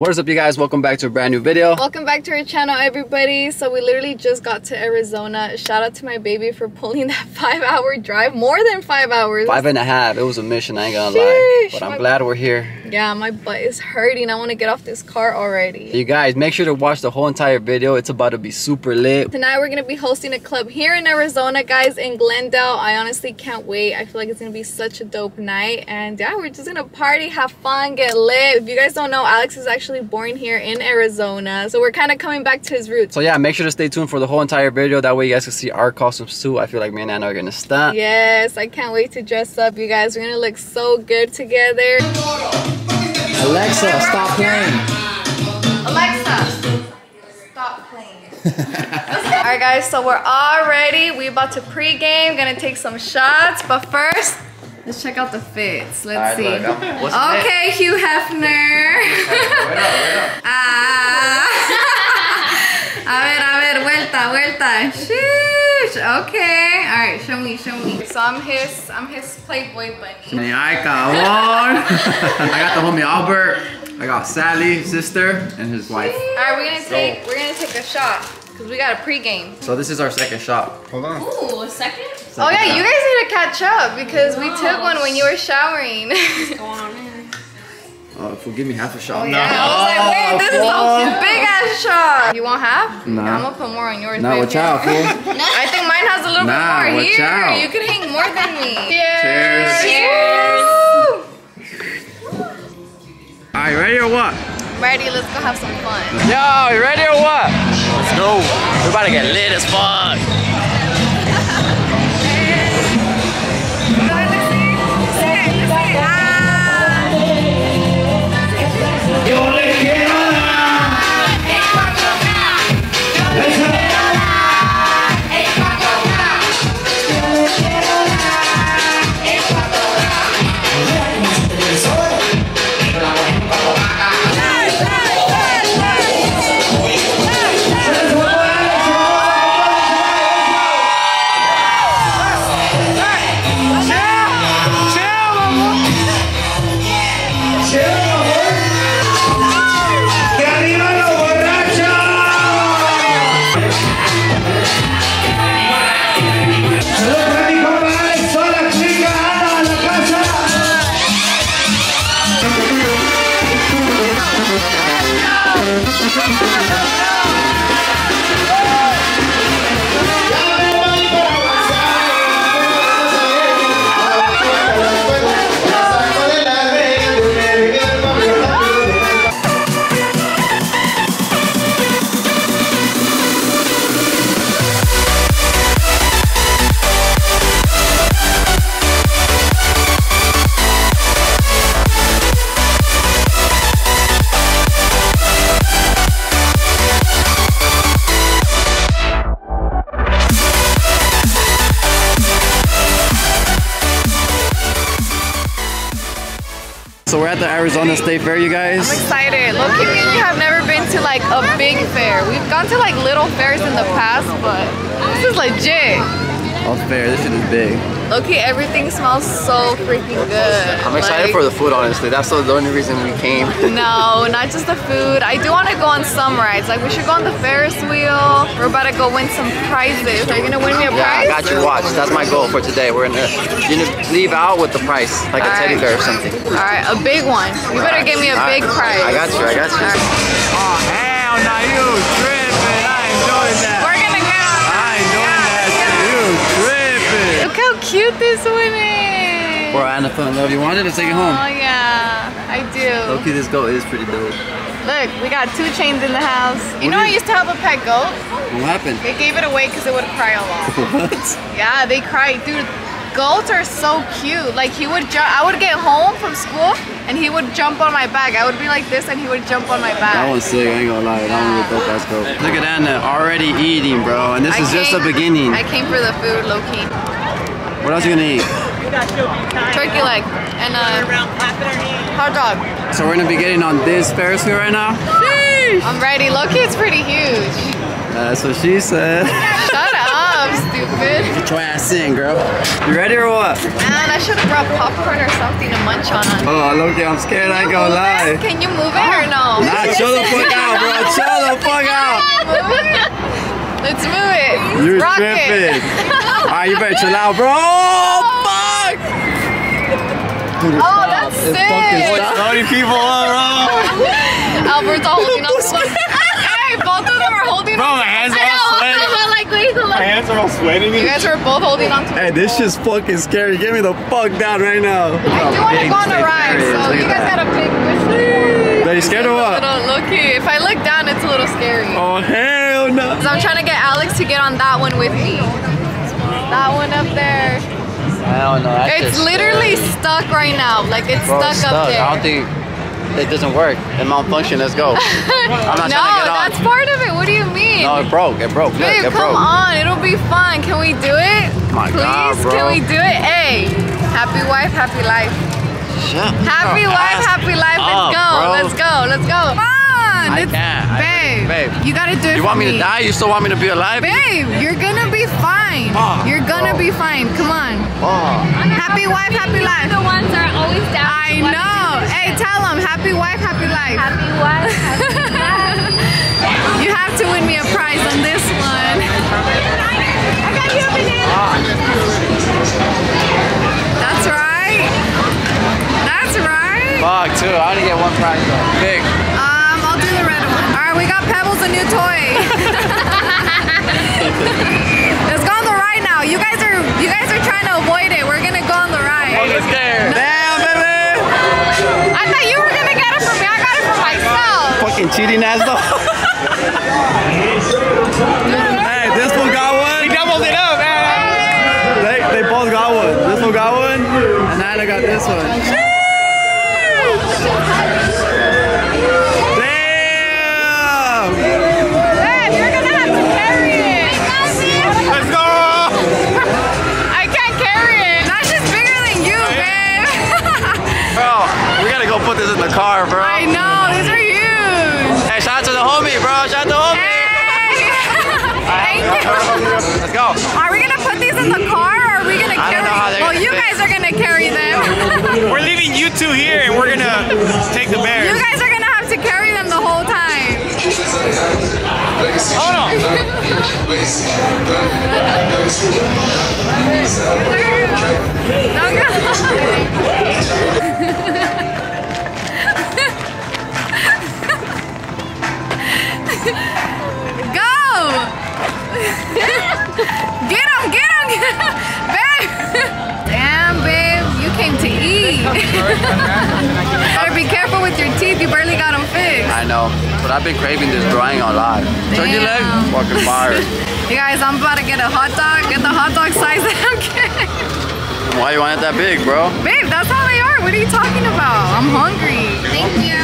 What is up you guys? Welcome back to a brand new video. Welcome back to our channel everybody. So we literally just got to Arizona. Shout out to my baby for pulling that five hour drive. More than five hours. Five and a half. It was a mission, I ain't gonna lie. Sheesh, But I'm glad we're here. Yeah, my butt is hurting. I want to get off this car already. You guys, make sure to watch the whole entire video. It's about to be super lit. Tonight we're going to be hosting a club here in Arizona, guys, in Glendale. I honestly can't wait. I feel like it's going to be such a dope night. And yeah, we're just going to party, have fun, get lit. If you guys don't know, Alex is actually born here in Arizona. So we're kind of coming back to his roots. So yeah, make sure to stay tuned for the whole entire video. That way you guys can see our costumes too. I feel like me and Ana are gonna stunt. Yes, I can't wait to dress up, you guys. We're going to look so good together. Alexa, stop playing. Alexa, stop playing. all right, guys. So we're all ready. We about to pregame. Gonna take some shots, but first, let's check out the fits. Let's see. okay, Hugh Hefner. ah. a ver, a ver, vuelta, vuelta. Sheesh. Okay. All right, show me, show me. So I'm his, I'm his Playboy bunny. Ay, cabrón. I got the homie Albert. I got Sally, sister, and his wife. All right, we're gonna take, we're gonna take a shot because we got a pregame. So this is our second shot. Hold on. Ooh, a second? Oh yeah, you guys need to catch up because we took one when you were showering. What's going on there? Oh, if give me half a shot. Oh, yeah, I was like, oh, wait, this is a big ass shot. You want half? Nah. I'm gonna put more on yours. Nah, babe. watch out, fool. I think mine has a little Nah, bit more watch here. out. You can hang more than me. Cheers. Cheers. All right, ready or what? Ready? Let's go have some fun. Yo, you ready or what? Let's go. We're about to get lit as fuck. So we're at the Arizona State Fair, you guys. I'm excited. Me and you have never been to like a big fair. We've gone to like little fairs in the past, but this is legit. Oh, fair. This shit is big. Loki, everything smells so freaking good. I'm excited for the food, honestly. That's the only reason we came. No, not just the food. I do want to go on some rides. Like we should go on the Ferris wheel. We're about to go win some prizes. Are you gonna win me a Yeah, I prize? got you. Watch. That's my goal for today. We're gonna, you gonna leave out with the price, like a teddy bear or something. All right, a big one. You better give me a big prize. I got you. I got you. All right. Oh, hell no, you tripping. I ain't doing that. We're gonna get on. I ain't doing that. You tripping. Look how cute this one is. Or Ana fell in love. You wanted to take it home. Oh yeah, I do. Okay, this goat is pretty dope. Look, we got two chains in the house. You What know, I used to have a pet goat. What happened? They gave it away because it would cry a lot. What? Yeah, they cry, dude. Goats are so cute. Like he would jump. I would get home from school and he would jump on my back. I would be like this and he would jump on my back. That one's sick. I ain't gonna lie. That one was dope ass goat. Look at Ana already eating, bro. And this I is just the beginning. I came for the food, low key. What else are you gonna eat? Turkey leg and a hot dog. So we're gonna be getting on this Ferris wheel right now. I'm ready. Low key, it's pretty huge. That's what she said. Shut up. up, stupid. Get your ass in, girl. You ready or what? Man, I should have brought popcorn or something to munch on. Oh, look, I'm scared. I ain't gonna lie. it? Can you move it or no? Nah, chill the fuck out, bro. Chill the fuck out. Move it. Let's move it. You're Rock tripping. Alright, ah, you better chill out, bro. Oh, fuck. Oh, that's It's sick. fucking How many people are, Albert's all holding on to. Hey, both of them are holding Bro, on. my hands are all know. sweaty. Like, wait, hold My hands are all sweating. You guys are both holding on to Hey, this shit's fucking scary. Get me the fuck down right now. I do want to go on a ride, so you guys gotta pick which one. Are you scared or what? Little low-key. If I look down, it's a little scary. Oh, hell So I'm trying to get Alex to get on that one with me. That one up there. I don't know. It's just uh, literally stuck right now. Like it's Bro, stuck, it's up there. I don't think it doesn't work. It malfunctioned. Let's go. I'm not no, trying to get on. that's part of it. What do you mean? No, it broke. It broke. Look, Babe, it come broke. on. It'll be fun. Can we do it? My Please? God, bro. Can we do it? Hey, happy wife, happy life. Shut Happy wife, happy life. Let's up, go. bro. Let's go. Let's go. Come on. I can't. Babe, really- babe. you gotta do it You for want me to die? You still want me to be alive? Babe, you're gonna be fine. Fuck, you're gonna bro. be fine. Come on. Oh. Happy wife, happy life. The ones are always down. I know. Hey, tell them happy wife, happy life. Happy wife, happy life. You have to win me a prize on this one. I got you a banana. That's right. That's right. Fuck, too. I only get one prize though. A new toy. Let's go on the ride now. You guys are you guys are trying to avoid it. We're gonna go on the ride. Fucking scared. Damn, baby. I thought you were gonna get it for me. I got it for myself. Fucking cheating ass though. hey, this one got one. We doubled it up, man. They, they both got one. This one got one, and Ana got this one. Go! Get him! Get him! Babe! Damn, babe, you came to eat. Careful with your teeth. You barely got them fixed. I know, but I've been craving this drawing a lot. Turkey leg, fucking fire. You guys, I'm about to get a hot dog. Get the hot dog size that I'm getting. Why you want it that big, bro? Babe, that's how they are. What are you talking about? I'm hungry. Thank you.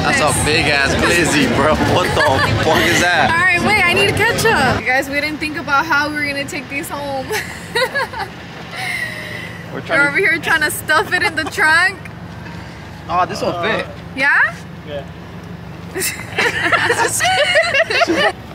At That's this. a big ass glizzy, bro. What the fuck is that? All right, wait. I need ketchup. You guys, we didn't think about how we were gonna take these home. We're We're over here trying to stuff it in the trunk. Oh, this will fit. Yeah? Yeah.